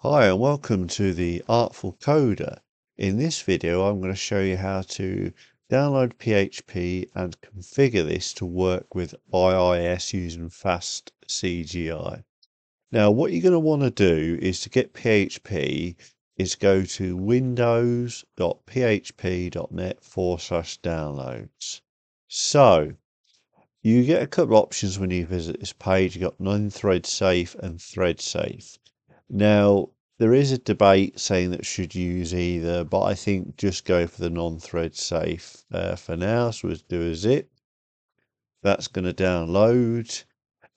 Hi and welcome to the Artfull Coder. In this video I'm going to show you how to download PHP and configure this to work with IIS using fast CGI. Now what you're going to want to do is to get PHP is go to windows.php.net forward slash downloads. So you get a couple of options when you visit this page. You've got non-thread safe and thread safe. Now, there is a debate saying that should use either, but I think just go for the non-thread safe uh, for now. So we'll do a zip. That's going to download.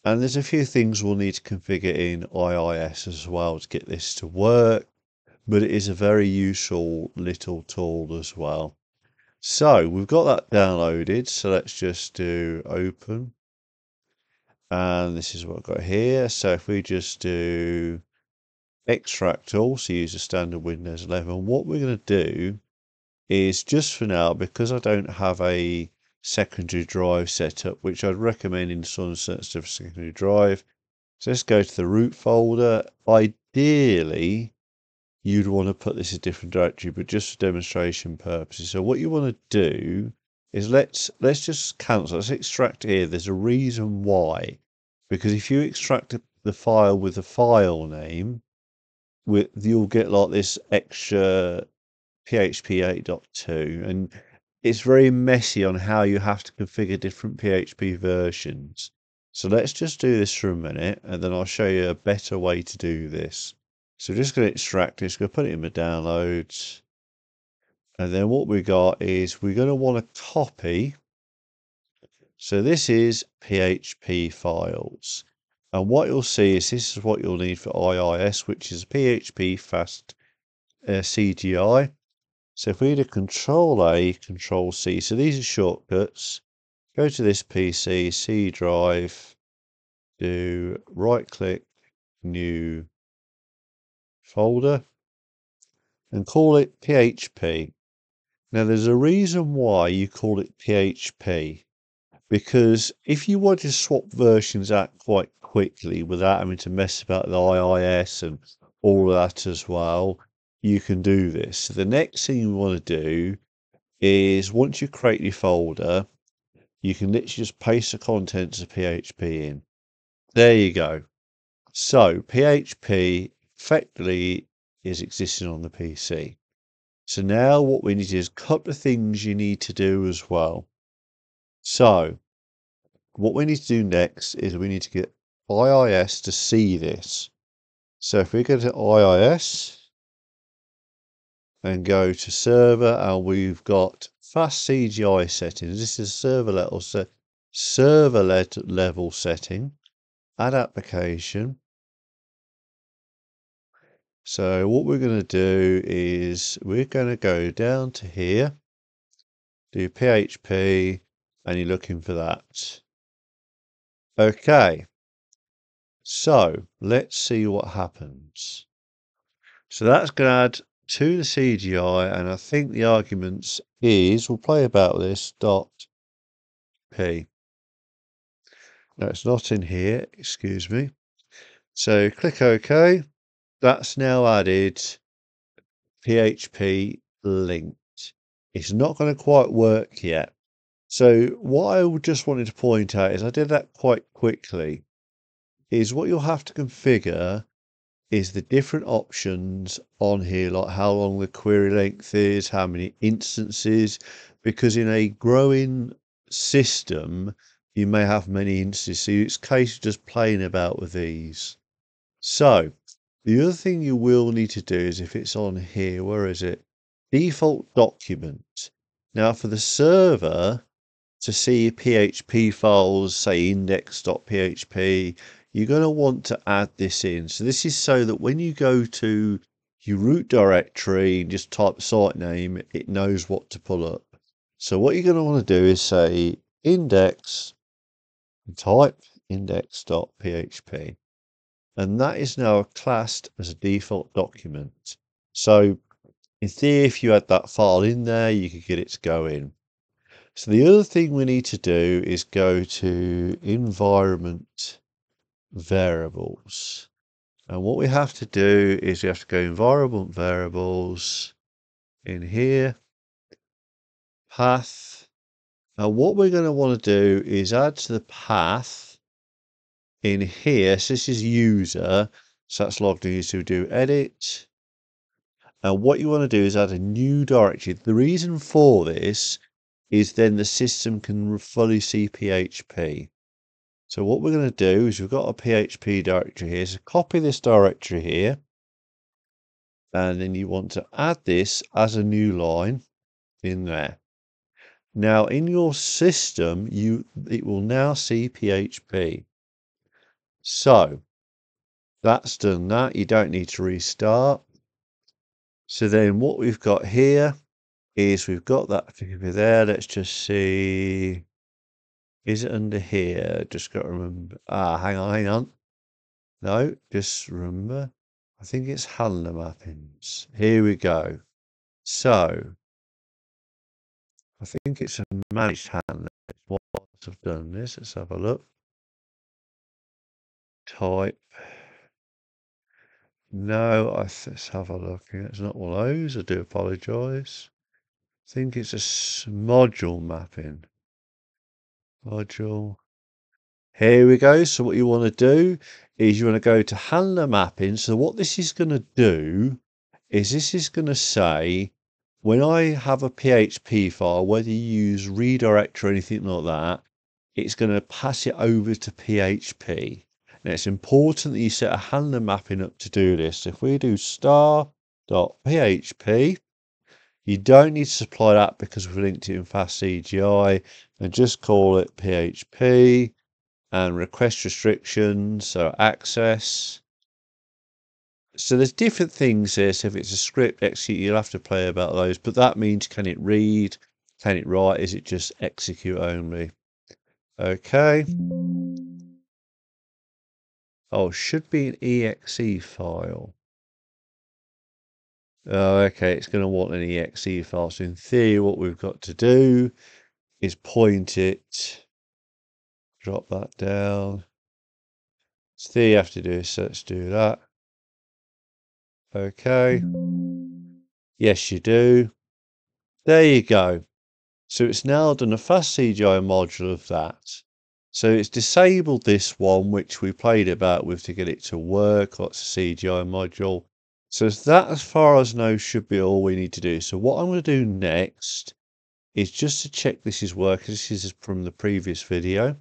And there's a few things we'll need to configure in IIS as well to get this to work. But it is a very useful little tool as well. So we've got that downloaded. So let's just do open. And this is what I've got here. So if we just do extract all, so use a standard Windows 11. What we're going to do is just for now, because I don't have a secondary drive set up, which I'd recommend installing sensitive secondary drive. So let's go to the root folder. Ideally, you'd want to put this in a different directory, but just for demonstration purposes. So what you want to do is let's let's just cancel. Let's extract here. There's a reason why, because if you extract the file with a file name, with you'll get like this extra PHP 8.2 and it's very messy on how you have to configure different PHP versions. So let's just do this for a minute and then I'll show you a better way to do this. So just going to extract this, going to put it in the downloads. And then what we got is we're going to want to copy. So this is PHP files. And what you'll see is this is what you'll need for IIS, which is PHP Fast uh, CGI. So if we do Control A, Control C, so these are shortcuts. Go to this PC, C drive, do right click, new folder, and call it PHP. Now there's a reason why you call it PHP because if you want to swap versions out quite quickly without having to mess about the IIS and all that as well, you can do this. the next thing you want to do is once you create your folder, you can literally just paste the contents of PHP in. There you go. So PHP effectively is existing on the PC. So now what we need is a couple of things you need to do as well. So what we need to do next is we need to get IIS to see this. So if we go to IIS and go to server and we've got fast CGI settings. This is server level set server level setting. Add application. So what we're going to do is we're going to go down to here, do PHP, and you're looking for that. Okay, so let's see what happens. So that's going to add to the CGI, and I think the arguments is, we'll play about this, dot P. No, it's not in here, excuse me. So click OK. That's now added PHP linked. It's not going to quite work yet. So what I just wanted to point out is I did that quite quickly is what you'll have to configure is the different options on here, like how long the query length is, how many instances, because in a growing system, you may have many instances. So it's case of just playing about with these. So the other thing you will need to do is if it's on here, where is it? Default document. Now for the server to see PHP files, say index.php, you're going to want to add this in. So this is so that when you go to your root directory and just type site name, it knows what to pull up. So what you're going to want to do is say index, type index.php. And that is now classed as a default document. So in theory, if you had that file in there, you could get it to go in. So the other thing we need to do is go to environment variables. And what we have to do is we have to go environment variables in here, path. Now what we're going to want to do is add to the path in here. So this is user. So that's logged in. So we do edit. And what you want to do is add a new directory. The reason for this is then the system can fully see PHP. So what we're going to do is we've got a PHP directory here. So copy this directory here. And then you want to add this as a new line in there. Now in your system, you it will now see PHP. So that's done that. You don't need to restart. So then what we've got here is we've got that figure there. Let's just see. Is it under here? Just got to remember. Ah, hang on, hang on. No, just remember. I think it's handler mappings. Here we go. So, I think it's a managed handler. Once I've done this, let's have a look. Type. No, I let's have a look. It's not one of those. I do apologise. Think it's a module mapping module. Here we go. So what you want to do is you want to go to handler mapping. So what this is going to do is this is going to say when I have a PHP file, whether you use redirect or anything like that, it's going to pass it over to PHP. Now it's important that you set a handler mapping up to do this. If we do star.php, you don't need to supply that because we've linked it in FastCGI and just call it PHP and request restrictions, so access. So there's different things here. So if it's a script execute, you'll have to play about those. But that means can it read? Can it write? Is it just execute only? Okay. Oh, should be an exe file. Oh, okay, it's going to want an exe file. So in theory, what we've got to do is point it, drop that down. So you have to do is let's do that. Okay. Yes, you do. There you go. So it's now done a fast CGI module of that. So it's disabled this one, which we played about with to get it to work. Lots of CGI module. So that, as far as I know, should be all we need to do. So what I'm going to do next is just to check this is working. This is from the previous video.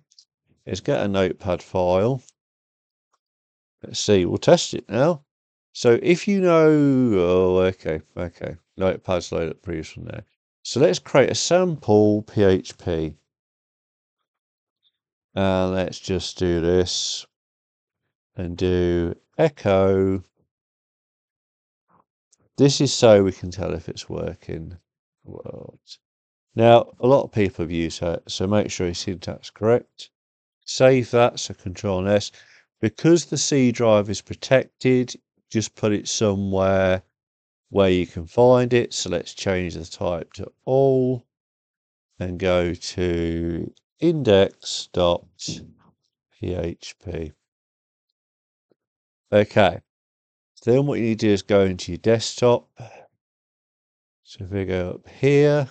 Let's get a notepad file. Let's see, we'll test it now. So if you know, oh, okay, okay, notepad's loaded previous from there. So let's create a sample PHP. And let's just do this and do echo. This is so we can tell if it's working. Now, a lot of people have used that, so make sure your syntax is correct. Save that, so Control S. Because the C drive is protected, just put it somewhere where you can find it. So let's change the type to all and go to index.php. Okay. So then what you need to do is go into your desktop. So if we go up here,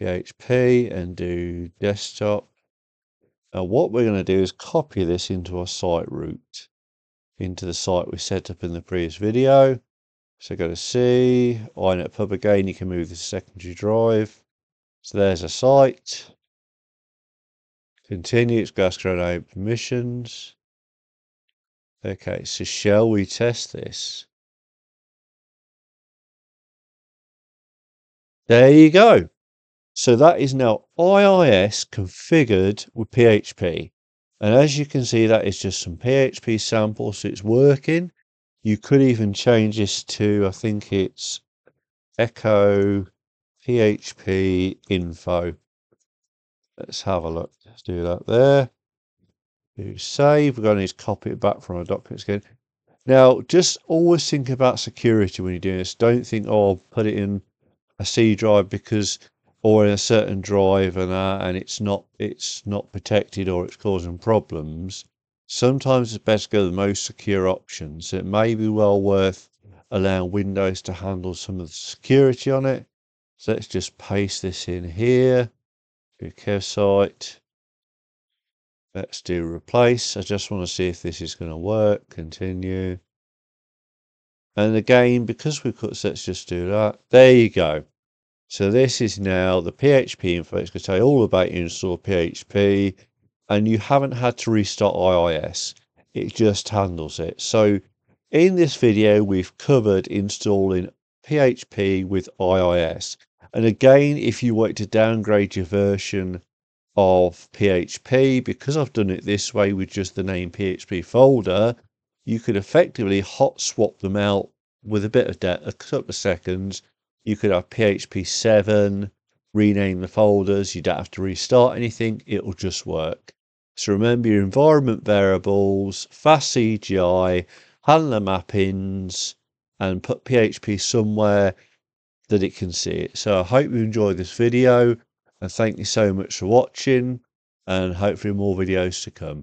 PHP and do desktop. Now what we're going to do is copy this into our site root, into the site we set up in the previous video. So go to C, inet pub again, you can move the secondary drive. So there's a site. Continue, it's grenade permissions. Okay, so shall we test this? There you go. So that is now IIS configured with PHP. And as you can see, that is just some PHP samples. So it's working. You could even change this to, I think it's echo PHP info. Let's have a look. Let's do that there. Save. We're going to need to copy it back from our documents again. Now, just always think about security when you're doing this. Don't think, oh, I'll put it in a C drive because or in a certain drive and that, and it's not it's not protected or it's causing problems. sometimes it's best to go to the most secure options. It may be well worth allowing Windows to handle some of the security on it. So let's just paste this in here. Kev site. Let's do replace. I just want to see if this is going to work. Continue. And again, because we've got, let's just do that. There you go. So this is now the PHP info. It's going to tell you all about install PHP and you haven't had to restart IIS. It just handles it. So in this video, we've covered installing PHP with IIS. And again, if you want to downgrade your version of PHP, because I've done it this way with just the name PHP folder, you could effectively hot swap them out with a bit of data, a couple of seconds, you could have PHP 7, rename the folders, you don't have to restart anything, it'll just work. So remember your environment variables, fast CGI, handler mappings, and put PHP somewhere that it can see it. So I hope you enjoyed this video and thank you so much for watching and hopefully more videos to come.